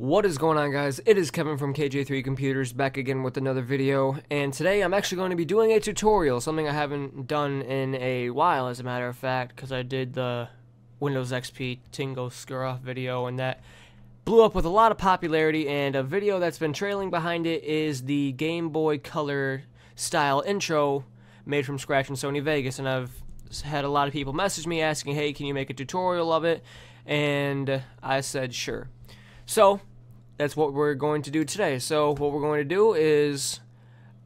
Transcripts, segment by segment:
What is going on guys? It is Kevin from KJ3 Computers back again with another video and today I'm actually going to be doing a tutorial, something I haven't done in a while as a matter of fact because I did the Windows XP Tingo Scare Off video and that blew up with a lot of popularity and a video that's been trailing behind it is the Game Boy Color style intro made from scratch in Sony Vegas and I've had a lot of people message me asking hey can you make a tutorial of it and I said sure. So that's what we're going to do today. So what we're going to do is,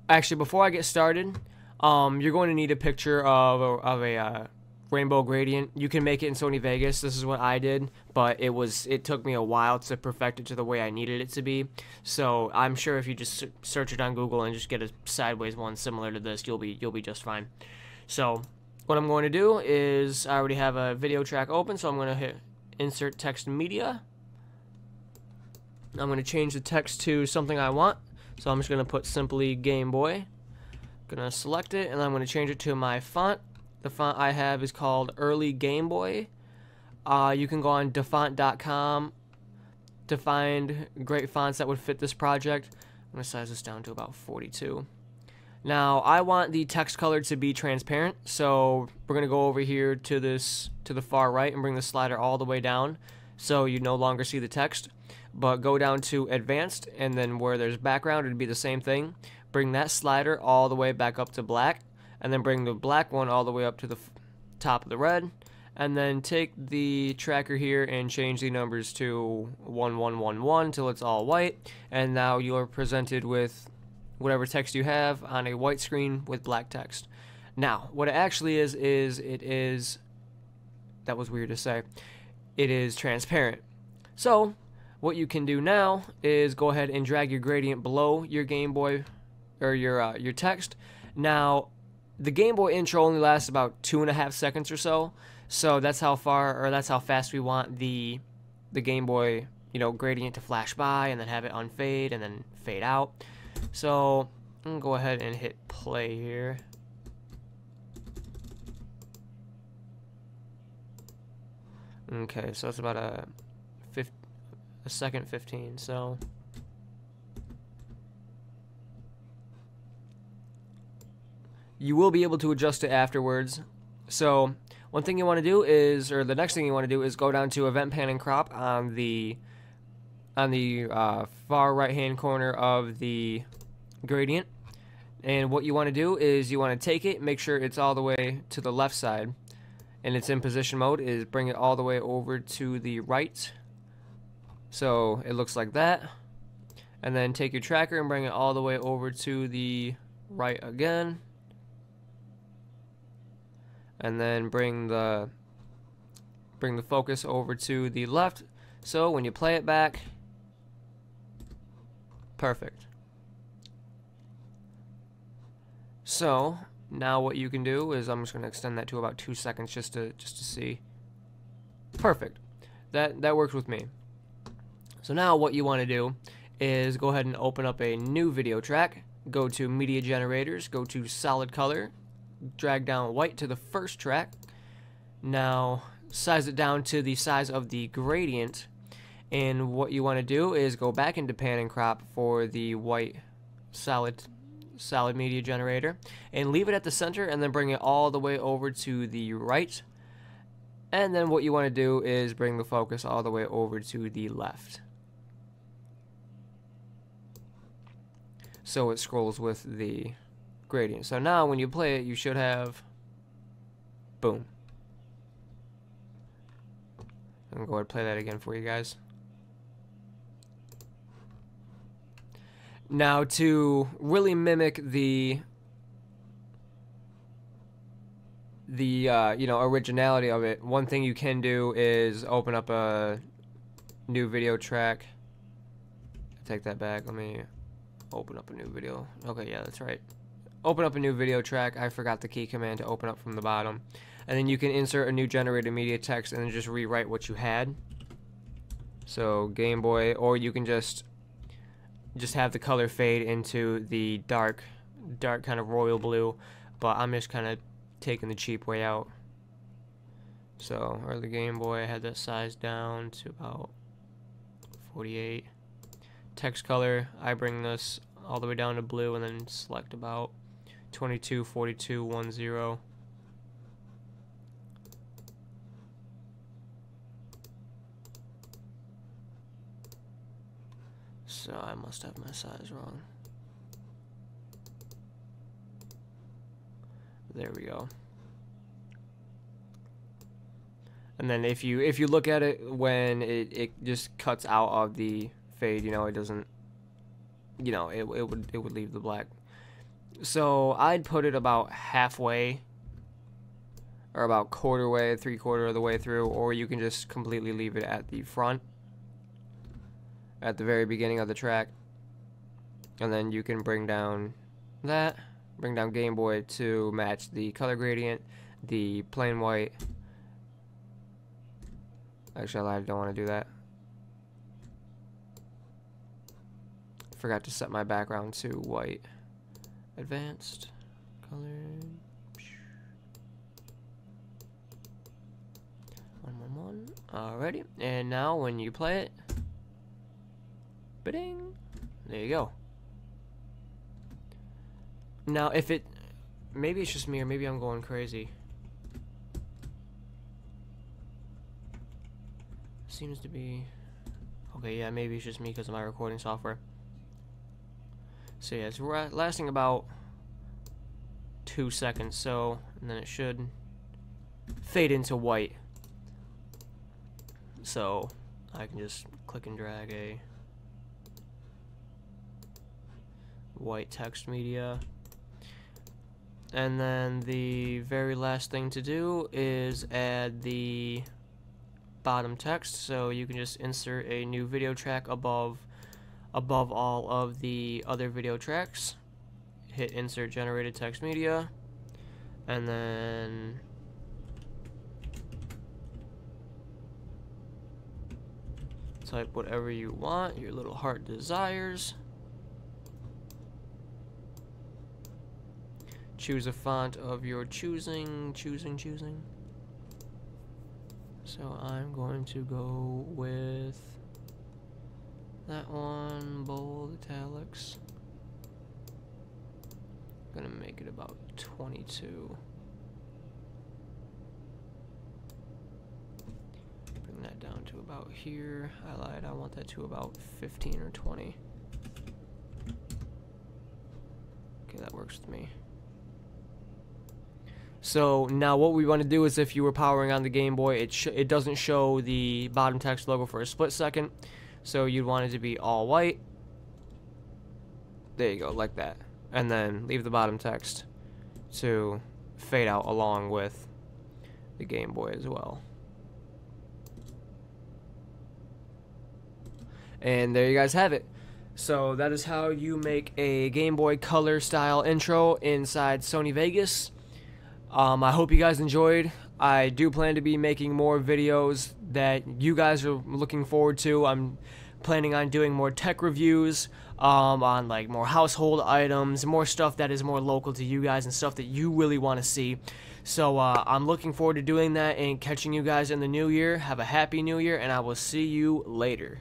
actually before I get started, um, you're going to need a picture of a, of a uh, rainbow gradient. You can make it in Sony Vegas. This is what I did, but it was it took me a while to perfect it to the way I needed it to be. So I'm sure if you just search it on Google and just get a sideways one similar to this, you'll be you'll be just fine. So what I'm going to do is I already have a video track open, so I'm going to hit insert text media I'm going to change the text to something I want. So I'm just going to put simply Game Boy. I'm going to select it and I'm going to change it to my font. The font I have is called Early Game Boy. Uh, you can go on dafont.com to find great fonts that would fit this project. I'm going to size this down to about 42. Now, I want the text color to be transparent, so we're going to go over here to this to the far right and bring the slider all the way down so you no longer see the text but go down to advanced and then where there's background it'd be the same thing. Bring that slider all the way back up to black and then bring the black one all the way up to the top of the red and then take the tracker here and change the numbers to 1111 till it's all white and now you're presented with whatever text you have on a white screen with black text. Now what it actually is is it is that was weird to say it is transparent. So what you can do now is go ahead and drag your gradient below your Game Boy or your uh, your text. Now, the Game Boy intro only lasts about two and a half seconds or so, so that's how far or that's how fast we want the the Game Boy you know gradient to flash by and then have it unfade and then fade out. So I'm gonna go ahead and hit play here. Okay, so it's about a a second 15, so... You will be able to adjust it afterwards. So, one thing you want to do is, or the next thing you want to do is go down to Event Pan and Crop on the on the uh, far right hand corner of the gradient. And what you want to do is you want to take it, make sure it's all the way to the left side, and it's in position mode, is bring it all the way over to the right so it looks like that. And then take your tracker and bring it all the way over to the right again. And then bring the bring the focus over to the left. So when you play it back, perfect. So now what you can do is I'm just going to extend that to about two seconds just to just to see. Perfect. That that works with me. So now what you want to do is go ahead and open up a new video track, go to media generators, go to solid color, drag down white to the first track. Now size it down to the size of the gradient. And what you want to do is go back into pan and crop for the white solid solid media generator and leave it at the center and then bring it all the way over to the right. And then what you want to do is bring the focus all the way over to the left so it scrolls with the gradient. So now when you play it, you should have, boom. I'm going to go ahead and play that again for you guys. Now to really mimic the the uh, you know originality of it, one thing you can do is open up a new video track. Take that back. Let me open up a new video. Okay, yeah, that's right. Open up a new video track. I forgot the key command to open up from the bottom. And then you can insert a new generated media text and then just rewrite what you had. So Game Boy, or you can just just have the color fade into the dark, dark kind of royal blue. But I'm just kind of taking the cheap way out. So early Game Boy, I had that size down to about 48. Text color, I bring this all the way down to blue and then select about 22, 42, 10. So I must have my size wrong. There we go. And then if you if you look at it when it, it just cuts out of the fade, you know, it doesn't you know, it, it would it would leave the black. So I'd put it about halfway or about quarter way, three quarter of the way through, or you can just completely leave it at the front at the very beginning of the track. And then you can bring down that, bring down Game Boy to match the color gradient, the plain white. Actually, I don't want to do that. Forgot to set my background to white. Advanced color. One, one, one. Alrighty. And now when you play it, Ba-ding. There you go. Now, if it... Maybe it's just me, or maybe I'm going crazy. Seems to be... Okay, yeah, maybe it's just me because of my recording software. So yeah, it's lasting about two seconds, so... And then it should fade into white. So, I can just click and drag a white text media. And then the very last thing to do is add the bottom text. So you can just insert a new video track above above all of the other video tracks. Hit insert generated text media and then type whatever you want, your little heart desires. Choose a font of your choosing, choosing, choosing. So I'm going to go with that one, bold italics. Gonna make it about 22. Bring that down to about here. I lied, I want that to about 15 or 20. Okay, that works with me. So now what we want to do is if you were powering on the Game Boy, it, it doesn't show the bottom text logo for a split second. So you'd want it to be all white. There you go, like that. And then leave the bottom text to fade out along with the Game Boy as well. And there you guys have it. So that is how you make a Game Boy Color style intro inside Sony Vegas. Um, I hope you guys enjoyed. I do plan to be making more videos that you guys are looking forward to. I'm planning on doing more tech reviews um, on like more household items, more stuff that is more local to you guys and stuff that you really want to see. So uh, I'm looking forward to doing that and catching you guys in the new year. Have a happy new year and I will see you later.